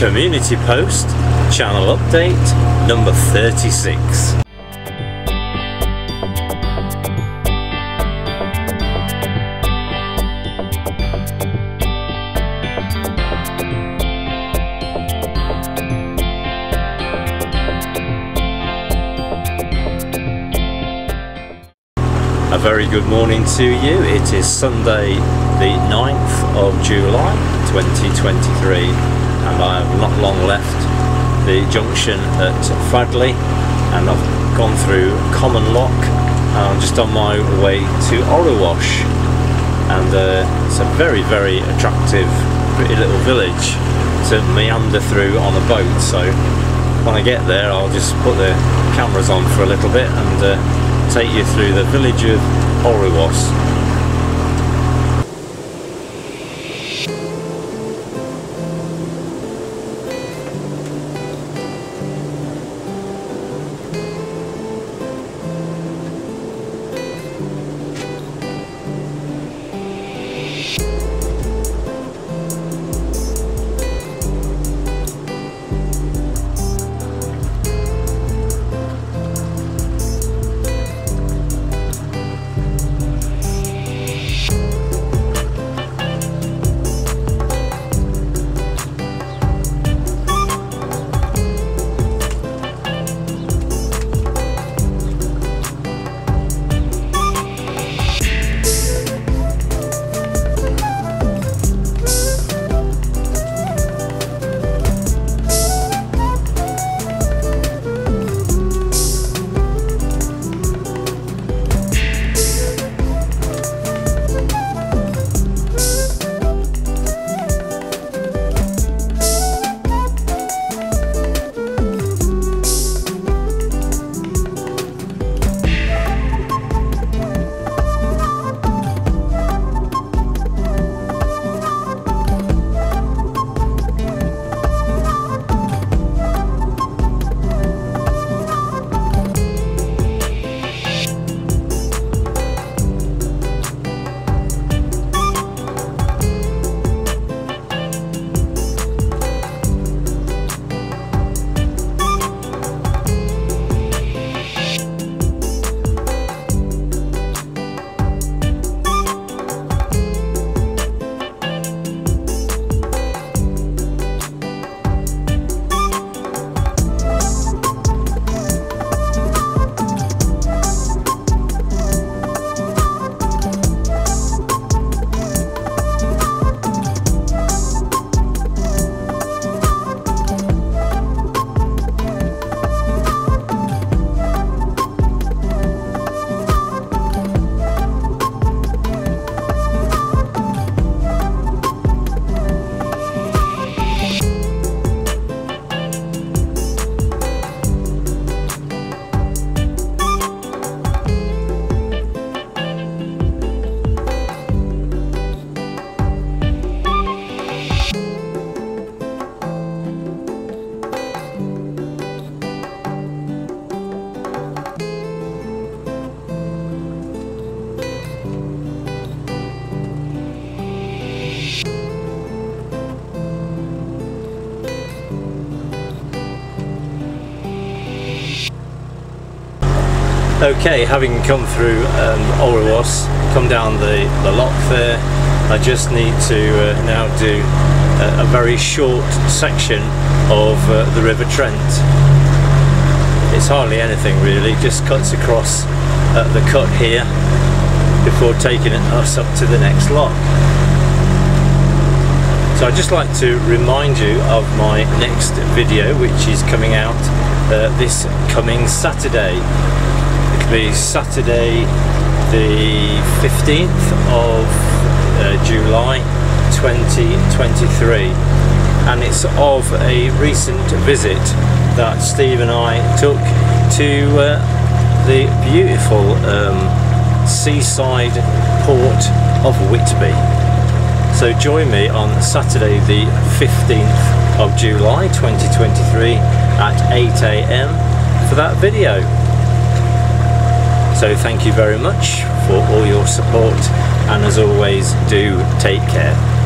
Community Post, channel update number 36. A very good morning to you. It is Sunday the 9th of July 2023 and I have not long left the junction at Fradley. And I've gone through Common Lock. And I'm just on my way to Alrewas and uh, it's a very very attractive pretty little village to meander through on a boat. So when I get there I'll just put the cameras on for a little bit and uh, take you through the village of Alrewas. Okay, having come through um, come down the, the lock there, I just need to uh, now do a, a, very short section of uh, the River Trent. It's hardly anything really, just cuts across uh, the cut here before taking us up to the next lock. So I'd just like to remind you of my next video which is coming out uh, this coming Saturday be Saturday the 15th of uh, July 2023 and it's of a recent visit that Steve and I took to uh, the beautiful um, seaside port of Whitby. So join me on Saturday the 15th of July 2023 at 8am for that video. So thank you very much for all your support and as always do take care.